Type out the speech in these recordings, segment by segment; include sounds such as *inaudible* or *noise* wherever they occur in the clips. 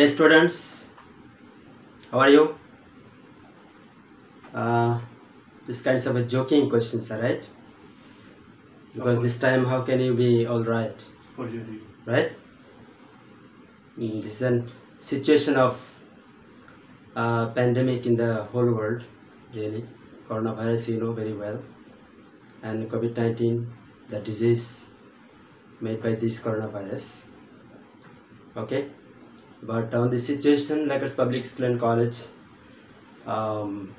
Hey students, how are you? Uh, this kinds of a joking questions, alright? Because this time, how can you be all right, right? Mm, this is a situation of uh, pandemic in the whole world, really. Coronavirus, you know very well, and COVID-19, the disease made by this coronavirus. Okay, but on the situation, like Lakers Public School and College, um,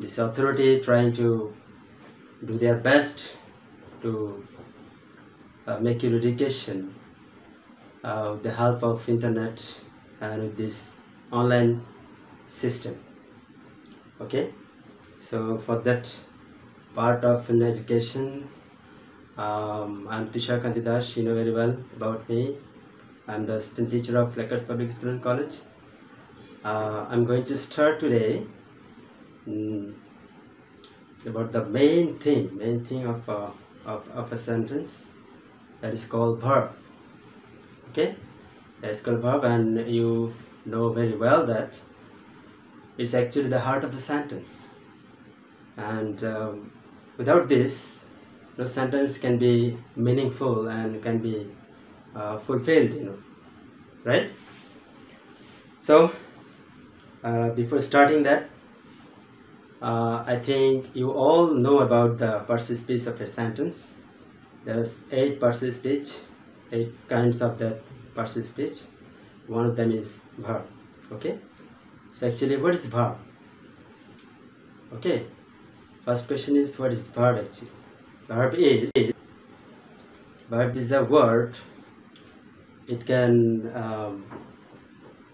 this authority trying to do their best to uh, make your education uh, with the help of internet and with this online system. Okay? So for that part of an education um, i'm Tushar Kanti Das you know very well about me i'm the assistant teacher of lakers public school college. Uh, i'm going to start today mm, about the main thing main thing of, uh, of, of a sentence that is called verb okay? That's called verb and you know very well that it's actually the heart of the sentence. And um, without this no sentence can be meaningful and can be uh, fulfilled you know right? So uh, before starting that uh, I think you all know about the parts of speech of a sentence. There's eight parts of speech eight kinds of that parts of speech. One of them is verb okay? So actually what is verb okay first question is what is verb actually? Verb is verb is a word it can um,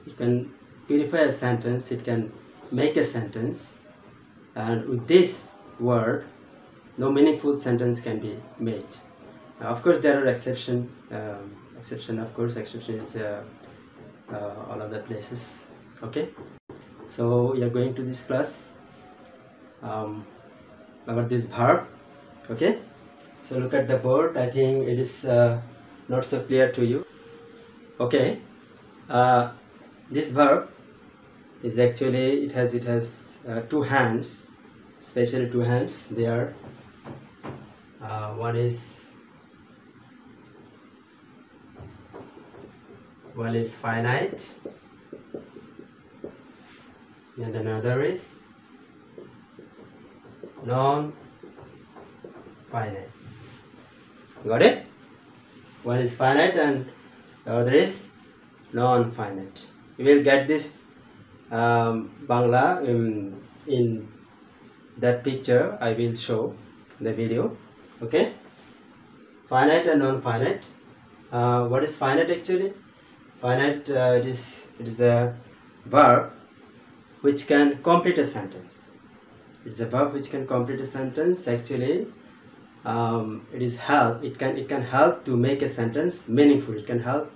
it can purify a sentence it can make a sentence and with this word no meaningful sentence can be made. Of course there are exception um, exception of course exception is uh, uh, all other places okay? So we are going to this class um, about this verb okay? So look at the board i think it is uh, not so clear to you okay. Uh, this verb is actually it has it has uh, two hands especially two hands there uh, one is one is finite and another is non-finite. Got it? One is finite and the other is non-finite. You will get this um, Bangla in, in that picture I will show the video okay? Finite and non-finite. Uh, what is finite actually? Finite uh, it is it is a verb which can complete a sentence. It's a verb which can complete a sentence actually um, it is help it can it can help to make a sentence meaningful. It can help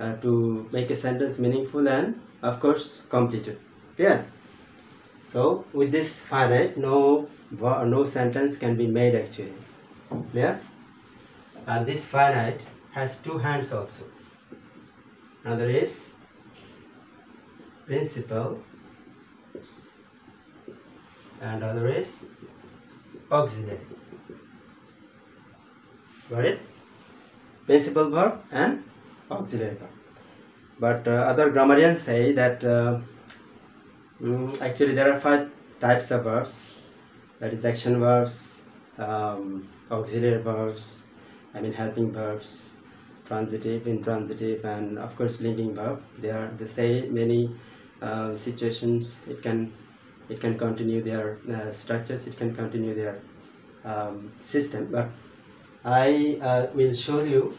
uh, to make a sentence meaningful and of course completed. Clear? So with this finite no no sentence can be made actually. Clear? And this finite has two hands also. Another is principal and other is auxiliary got it principal verb and auxiliary verb. But uh, other grammarians say that uh, mm, actually there are five types of verbs. That is action verbs um, auxiliary verbs I mean helping verbs transitive intransitive and of course linking verb. They are they say many uh, situations. It can it can continue their uh, structures. It can continue their um, system. But I uh, will show you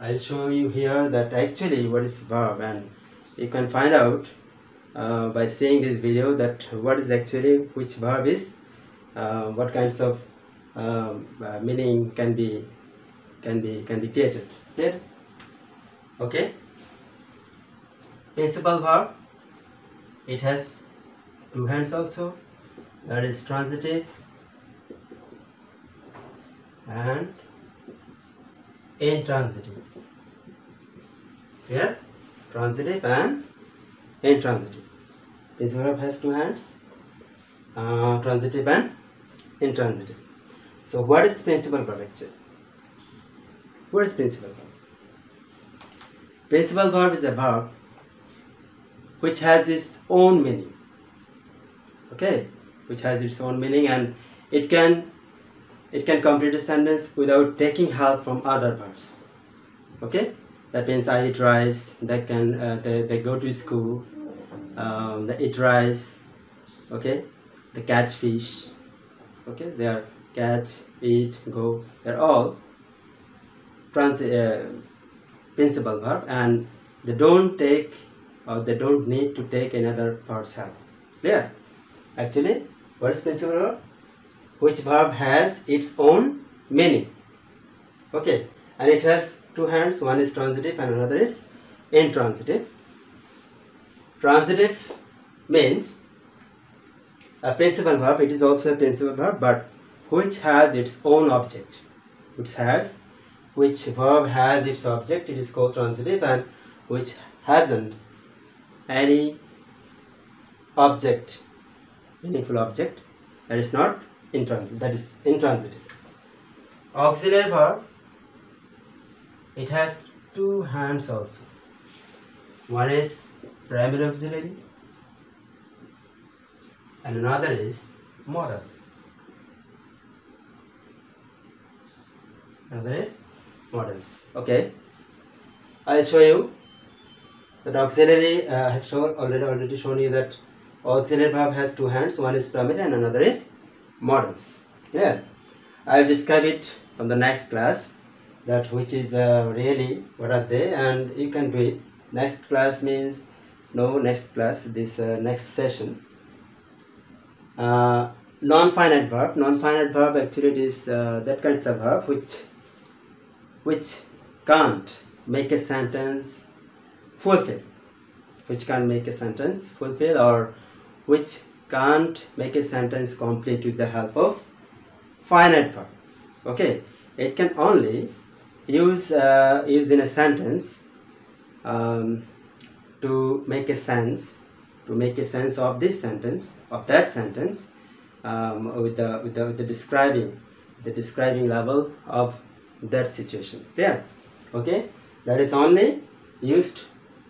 I'll show you here that actually what is verb and you can find out uh, by seeing this video that what is actually which verb is uh, what kinds of um, uh, meaning can be can be can be created. Clear? Okay? Principal verb it has two hands also that is transitive and intransitive clear transitive and intransitive. Principal verb has two hands, uh, transitive and intransitive. So what is principal verb? What is principal verb? Principal verb is a verb which has its own meaning. Okay, which has its own meaning and it can it can complete a sentence without taking help from other verbs. Okay, that means I eat rice. They can uh, they, they go to school. Um, they eat rice. Okay, they catch fish. Okay, they are catch, eat, go. They're all trans uh, principal verb, and they don't take or they don't need to take another verb's help. Clear? Actually, what is principal verb? Which verb has its own meaning. Okay, and it has two hands. One is transitive and another is intransitive. Transitive means a principal verb. It is also a principal verb, but which has its own object. Which has which verb has its object. It is called transitive, and which hasn't any object meaningful object that is not intransitive that is intransitive. Auxiliary verb it has two hands also. One is primary auxiliary and another is modals another is modals okay. I'll show you that auxiliary uh, I have shown already already shown you that auxiliary verb has two hands one is primary and another is modals yeah. I'll describe it on the next class that which is uh, really what are they and you can do it. Next class means no next class this uh, next session. Uh, non-finite verb. Non-finite verb actually it is uh, that kind of verb which which can't make a sentence fulfill. Which can make a sentence fulfill or which can't make a sentence complete with the help of finite verb okay? It can only use uh, use in a sentence um, to make a sense to make a sense of this sentence of that sentence um, with the with the, with the describing the describing level of that situation. Yeah okay? That is only used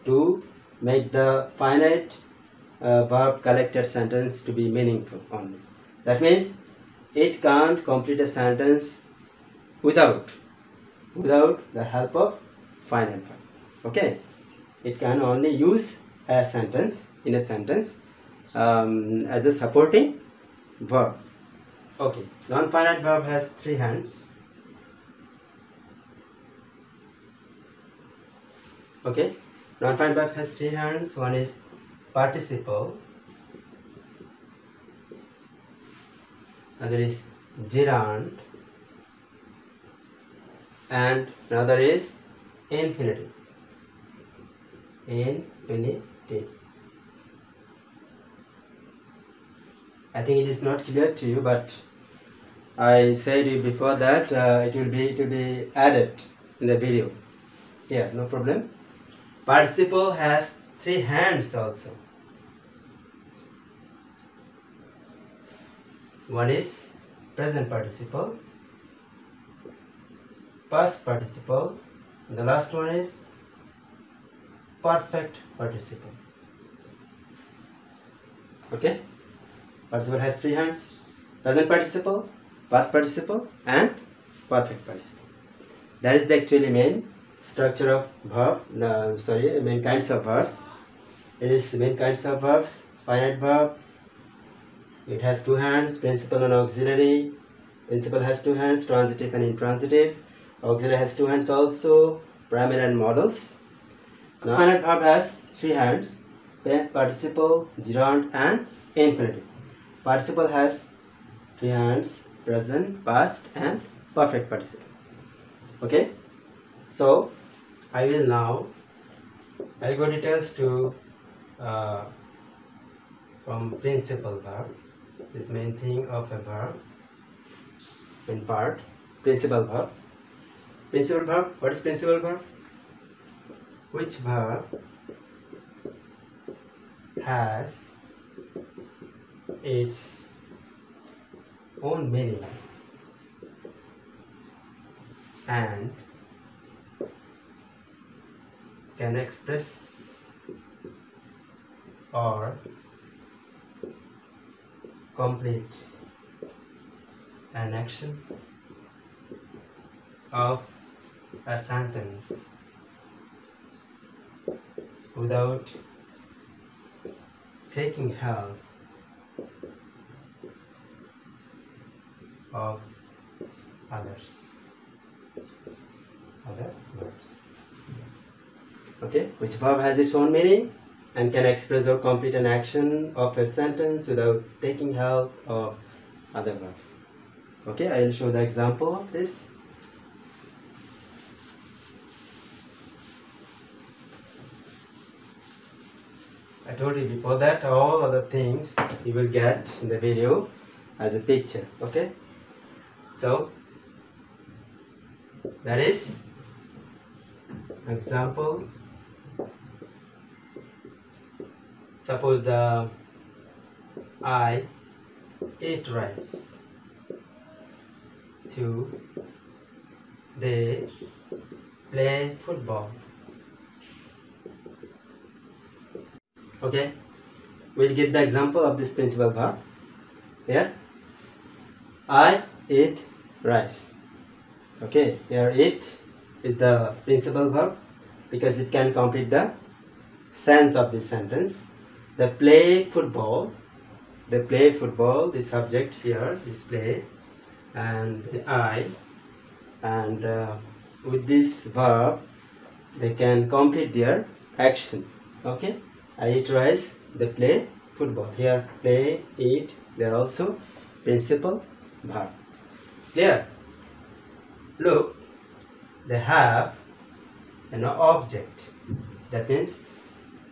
to make the finite verb collected sentence to be meaningful only. That means it can't complete a sentence without without the help of finite verb. Okay, it can only use a sentence in a sentence um, as a supporting verb. Okay, non-finite verb has three hands. Okay, non-finite verb has three hands. One is participle, another is gerund, and another is infinitive. Infinitive. I think it is not clear to you, but I said you before that uh, it will be it will be added in the video. Yeah, no problem. Participle has three hands also. One is present participle, past participle, and the last one is perfect participle. Okay? Participle has three hands. Present participle, past participle, and perfect participle. That is the actually main structure of verb no, sorry main kinds of verbs it is main kinds of verbs finite verb. It has two hands principal and auxiliary. Principal has two hands transitive and intransitive. Auxiliary has two hands also primary and modals. now finite verb has three hands participle gerund and infinitive. Participle has three hands present past and perfect participle. Okay? So I will now I'll go details to uh, from principal verb this main thing of a verb in part principal verb. Principal verb what is principal verb? Which verb has its own meaning and can express or complete an action of a sentence without taking help of others. Other okay which verb has its own meaning and can express or complete an action of a sentence without taking help of other verbs. Okay i will show the example of this. I told you before that all other things you will get in the video as a picture okay? So that is example suppose uh, I eat rice. Two they play football. Okay? We'll get the example of this principal verb here. I eat rice. Okay? Here eat is the principal verb because it can complete the sense of this sentence the play football they play football the subject here is play and the I and uh, with this verb they can complete their action. Okay? I rice they play football. Here play eat they are also principal verb. Clear? Look they have an object. That means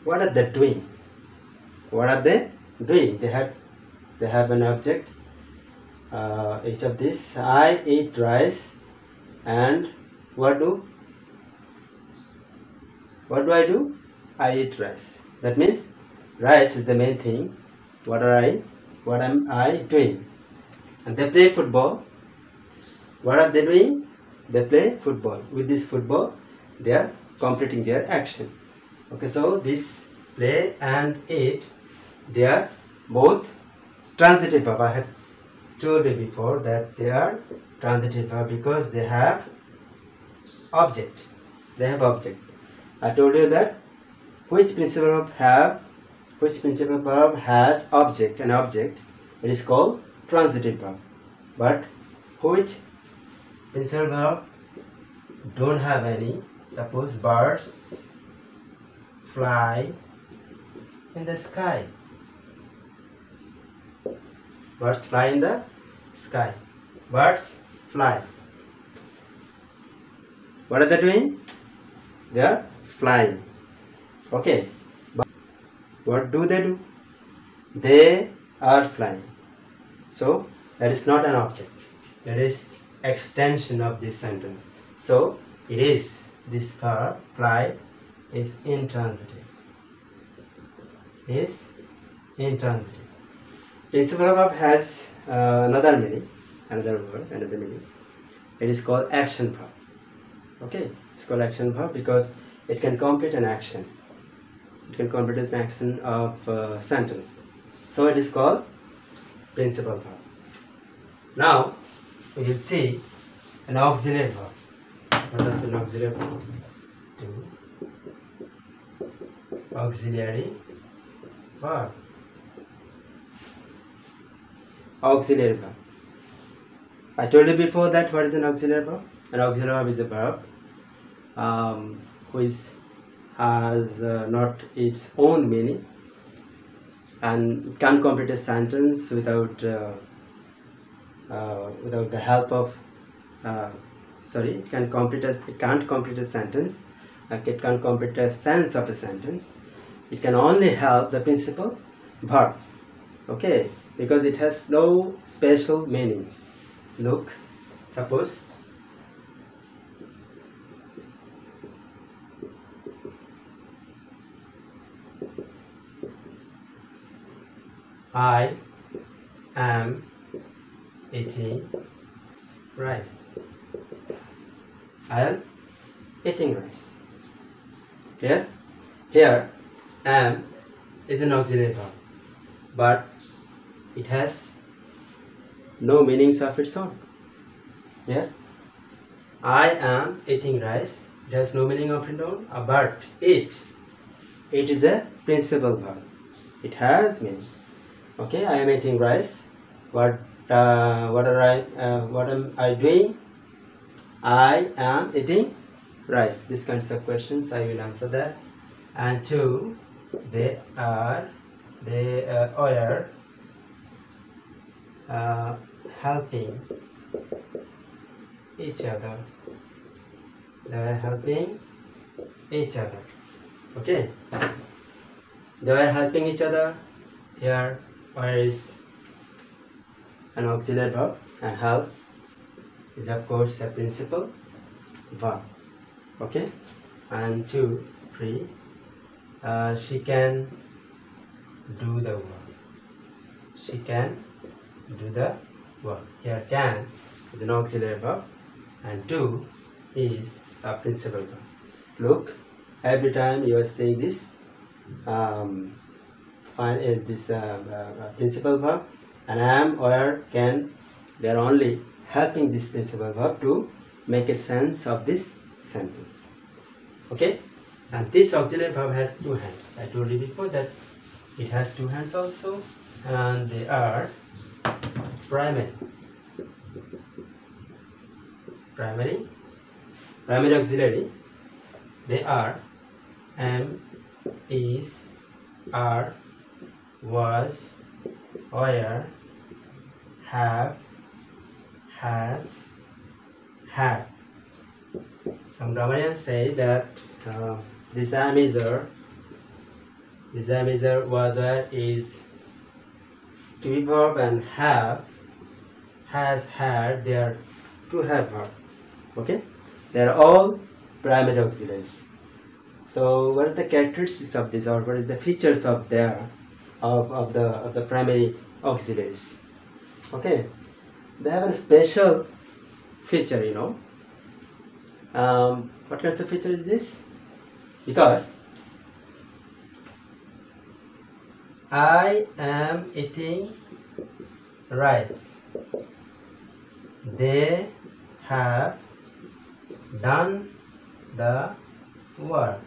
what are they doing what are they? Doing they have they have an object uh, each of this I eat rice and what do? What do I do? I eat rice. That means rice is the main thing. What are I? What am I doing? And they play football. What are they doing? They play football. With this football they are completing their action. Okay so this play and eat they are both transitive verb i have told you before that they are transitive verb because they have object. They have object. I told you that which principal verb have which principal verb has object an object it is called transitive verb but which principal verb don't have any? Suppose birds fly in the sky birds fly in the sky. Birds fly. What are they doing? They are flying. Okay. But what do they do? They are flying. So that is not an object. That is extension of this sentence. So it is. This verb fly is intransitive. Is intransitive principal verb has uh, another meaning another word another meaning. It is called action verb. Okay it's called action verb because it can complete an action. It can complete an action of uh, sentence. So it is called principal verb. Now we will see an auxiliary verb. What is an auxiliary verb to auxiliary verb auxiliary verb I told you before that what is an auxiliary verb an auxiliary verb is a verb um, which has uh, not its own meaning and can complete a sentence without uh, uh, without the help of uh, sorry it can complete a, it can't complete a sentence like it can't complete a sense of a sentence. It can only help the principal verb. Okay because it has no special meanings look suppose I am eating rice. I am eating rice. Here, here, am is an auxiliary verb, but it has no meanings of its own. yeah I am eating rice. It has no meaning of its own, uh, but it, it is a principal verb. It has meaning. Okay, I am eating rice. What, uh, what are I, uh, what am I doing? I am eating rice. These kinds of questions I will answer that. And two, they are, they uh, are uh, helping each other. They are helping each other. Okay. They are helping each other. Here, where is an auxiliary verb and help is of course a principal verb. Okay. And two, three. Uh, she can do the work. She can do the work. Here can is an auxiliary verb and do is a principal verb. Look, every time you are saying this, um, find uh, this uh, uh, principal verb and am or can, they are only helping this principal verb to make a sense of this sentence. Okay? And this auxiliary verb has two hands. I told you before that it has two hands also and they are primary. Primary. Primary auxiliary. They are am is are was were have has had. Some grammarians say that uh, this am is are this am is are was were is to verb and have has had they are to have verb. Okay? They are all primary auxiliaries. So what is the characteristics of this or what is the features of their of, of the of the primary auxiliaries? Okay? They have a special feature you know. Um, what kind of feature is this? Because I am eating rice. They have done the work.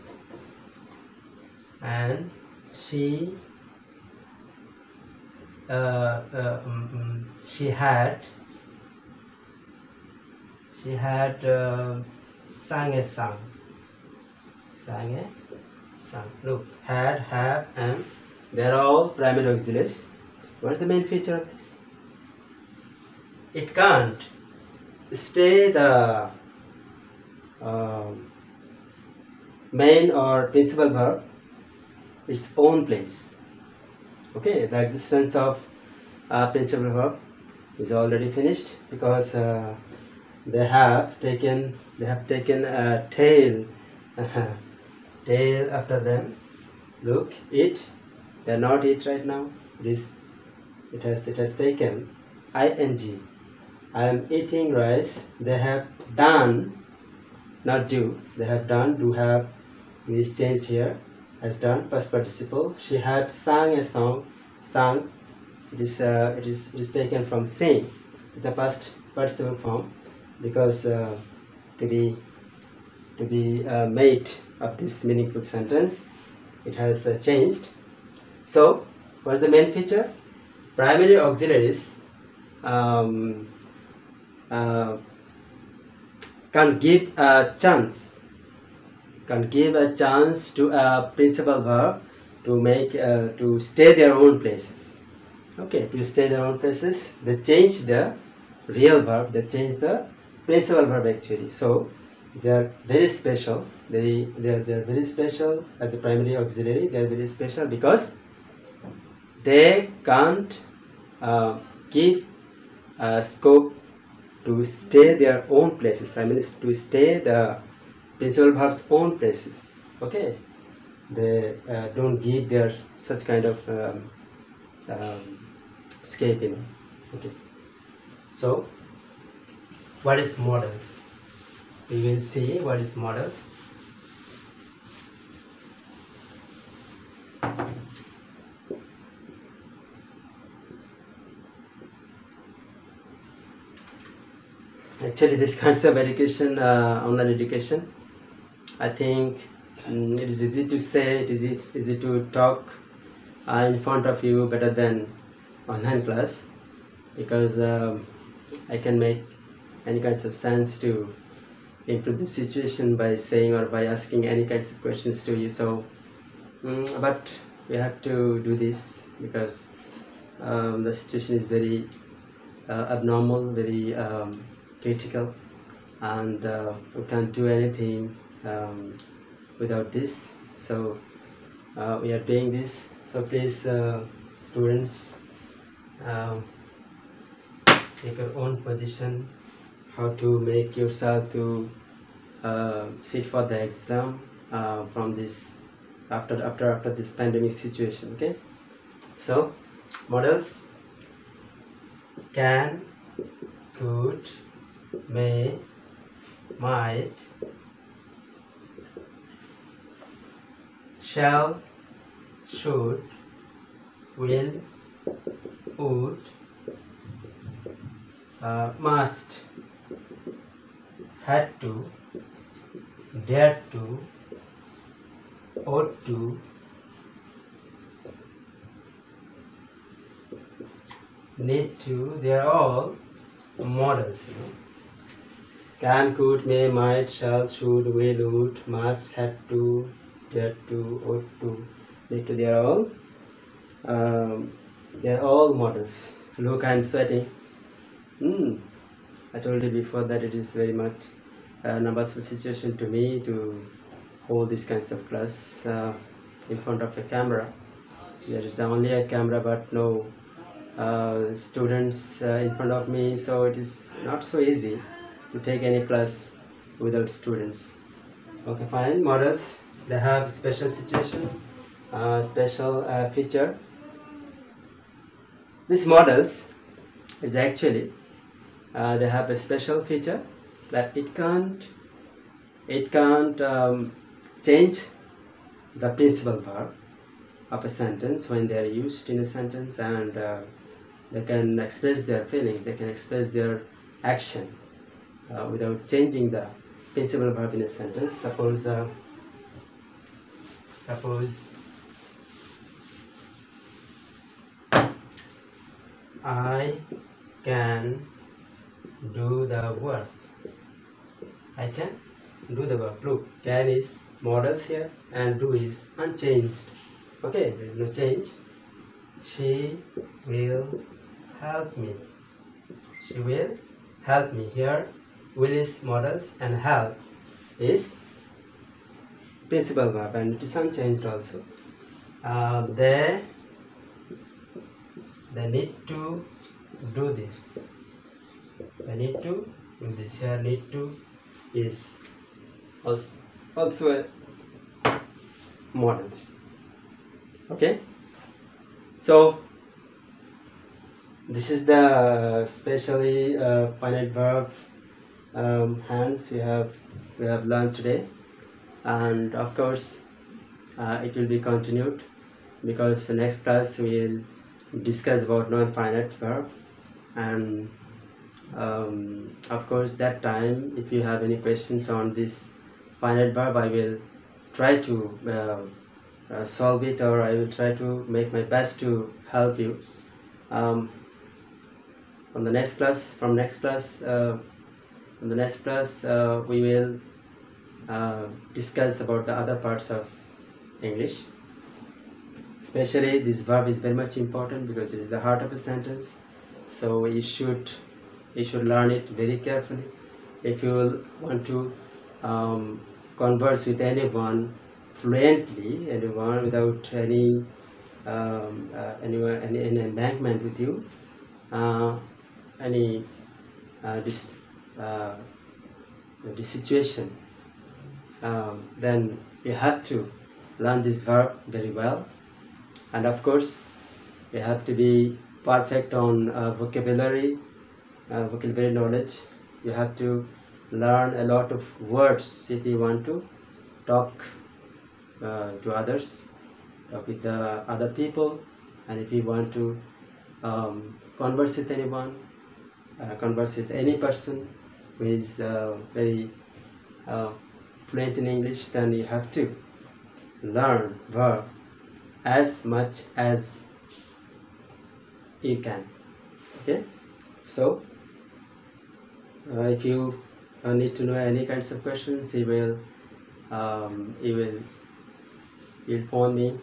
And she uh, uh, mm, mm, she had she had uh, sang a song. Sang a song. Look had have and they are all primary auxiliaries what is the main feature of this? It can't stay the uh, main or principal verb its own place. Okay the existence of uh, principal verb is already finished because uh, they have taken they have taken a tail *laughs* tail after them. Look it they are not it right now. It is it has it has taken ing i am eating rice. They have done not do they have done do have is changed here has done past participle. She had sung a song sung. It is uh, it is it is taken from sing the past participle form because uh, to be to be uh, made of this meaningful sentence it has uh, changed so what is the main feature? Primary auxiliaries um, uh, can give a chance can give a chance to a principal verb to make uh, to stay their own places. Okay to stay their own places they change the real verb they change the principal verb actually. So they are very special. They they are, they are very special as a primary auxiliary they are very special because they can't uh, give scope to stay their own places. I mean to stay the principal verbs own places. Okay? They uh, don't give their such kind of um, um, escape you know. Okay? So what is modals? We will see what is modals actually this kinds of education uh, online education i think mm, it is easy to say it is easy to talk uh, in front of you better than online class because um, i can make any kinds of sense to improve the situation by saying or by asking any kinds of questions to you. So mm, but we have to do this because um, the situation is very uh, abnormal very um, critical and uh, we can't do anything um, without this. So uh, we are doing this. So please uh, students um, take your own position how to make yourself to uh, sit for the exam uh, from this after after after this pandemic situation okay? So modals can could may might shall should will would uh, must had to dare to ought to need to they are all modals you know can could may might shall should will would must had to dare to ought to need to they are all um, they are all modals look i'm sweating Hmm. I told you before that it is very much a nervous situation to me to hold these kinds of class uh, in front of a camera. There is only a camera but no uh, students uh, in front of me so it is not so easy to take any class without students. Okay fine, modals they have special situation, uh, special uh, feature. These modals is actually uh, they have a special feature that it can't it can't um, change the principal verb of a sentence when they are used in a sentence and uh, they can express their feeling they can express their action uh, without changing the principal verb in a sentence suppose uh, suppose I can do the work. I can do the work. Look, can is modals here and do is unchanged. Okay, there is no change. She will help me. She will help me. Here, will is modals and help is principal verb and it is unchanged also. Uh, they, they need to do this. I need to do this here need to is also, also modals okay so this is the specially uh, finite verb um, hands we have we have learned today. And of course uh, it will be continued because the next class we will discuss about non-finite verb. And um, of course that time if you have any questions on this finite verb I will try to uh, uh, solve it or I will try to make my best to help you. Um, on the next class from next class uh, on the next class uh, we will uh, discuss about the other parts of English. Especially this verb is very much important because it is the heart of a sentence. So you should you should learn it very carefully. If you want to um, converse with anyone fluently anyone without any um, uh, any, any embankment with you uh, any uh, this uh, this situation um, then you have to learn this verb very well. And of course you have to be perfect on uh, vocabulary uh, vocabulary knowledge. You have to learn a lot of words if you want to talk uh, to others talk with uh, other people. And if you want to um, converse with anyone uh, converse with any person is uh, very uh, fluent in English then you have to learn verb as much as you can. Okay? So uh, if you uh, need to know any kinds of questions you will um, you will you'll phone me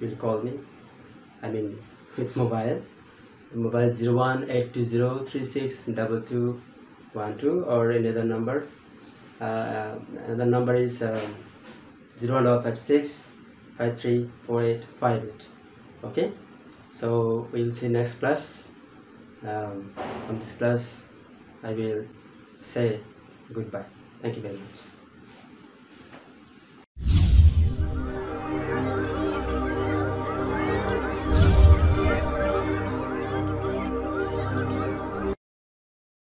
you'll call me I mean with mobile. Mobile 0182036212 or any other number? Uh, the number is 0156 534858 okay? So we'll see next plus. Um, on this plus I will say goodbye. Thank you very much